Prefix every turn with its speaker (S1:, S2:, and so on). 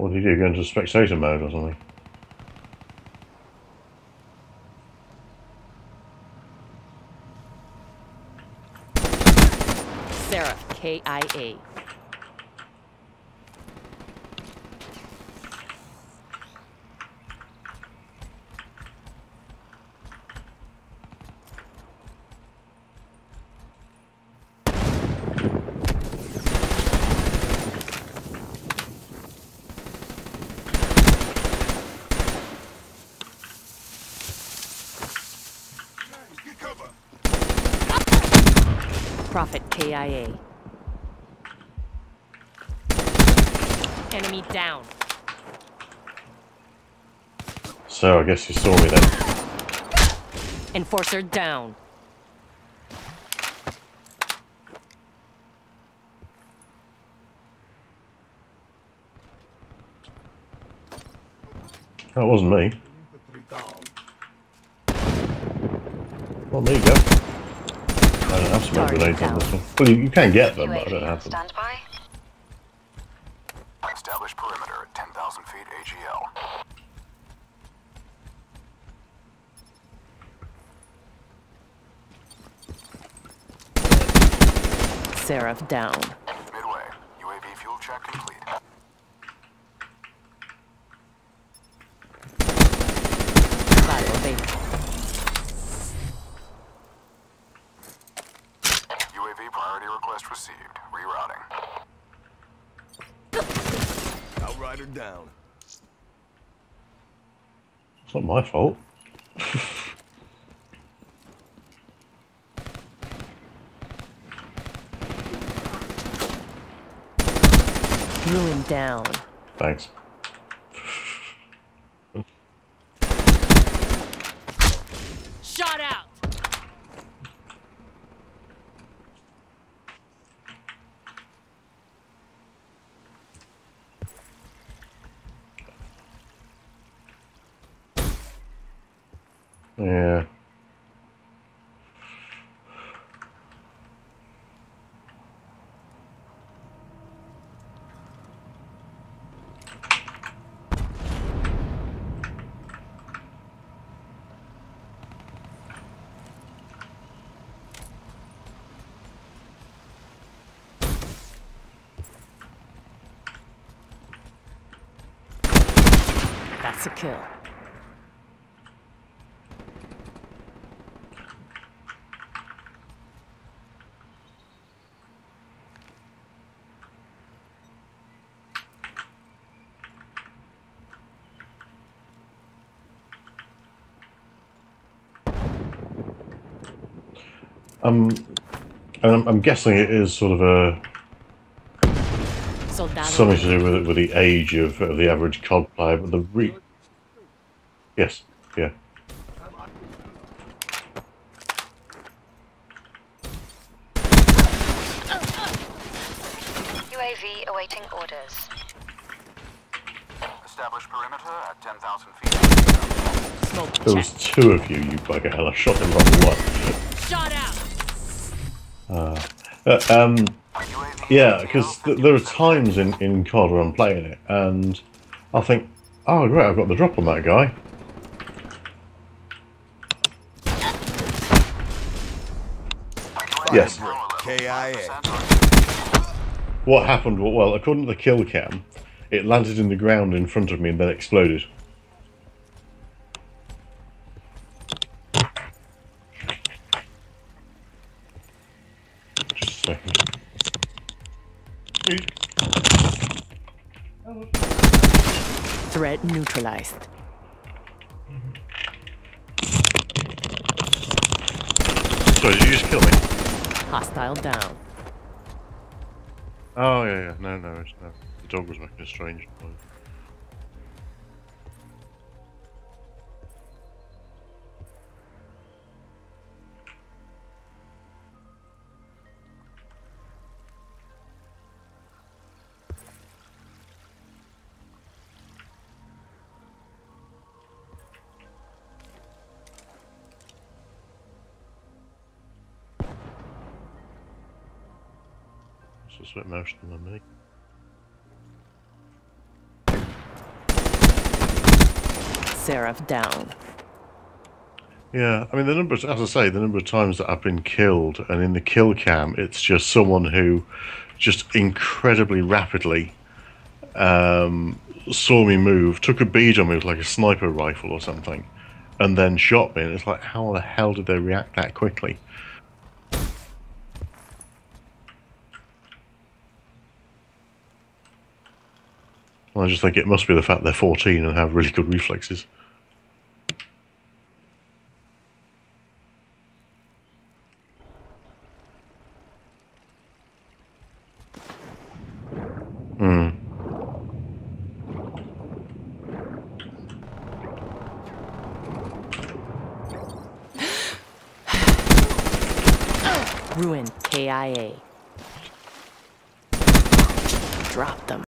S1: What did you do? Go into spectator mode or something?
S2: Seraph, K-I-A. Prophet, K-I-A. Enemy down.
S1: So I guess you saw me then.
S2: Enforcer down.
S1: That wasn't me. Well, there you go. I don't have smoke
S2: Target
S1: grenades on this one. Well, you, you can get them, but I
S3: UAV
S1: don't
S3: on
S1: have them.
S3: standby.
S4: Establish perimeter at 10,000 feet AGL.
S2: Seraph down.
S4: Priority request received. Rerouting. Outrider down.
S1: It's not my fault.
S2: Ruin down.
S1: Thanks.
S2: Shot out.
S1: Yeah.
S2: That's a kill.
S1: Um, and I'm, I'm guessing it is sort of a
S2: Soldado.
S1: something to do with with the age of, of the average COD player, but the re. Yes. Yeah.
S3: UAV awaiting orders.
S4: Establish perimeter at 10,000 feet AGL.
S2: Smoke
S1: There
S2: check.
S1: was two of you, you bugger hell. I shot them by one.
S2: Shot out.
S1: Uh, um, yeah, because th- there are times in, in COD where I'm playing it, and I think, oh, great, I've got the drop on that guy. Yes. What happened? Well, according to the kill cam, it landed in the ground in front of me and then exploded. Second.
S2: Threat neutralized.
S1: Sorry, did you just kill me?
S2: Hostile down.
S1: Oh yeah, yeah. No, no, it's no. The dog was making a strange noise. Just a bit emotional than me.
S2: Seraph down.
S1: Yeah, I mean the number, of, as I say, the number of times that I've been killed, and in the kill cam, it's just someone who, just incredibly rapidly, um, saw me move, took a bead on me with like a sniper rifle or something, and then shot me. And it's like, how the hell did they react that quickly? I just think it must be the fact they're 14 and have really good reflexes. Hmm.
S2: Ruin KIA. Drop them.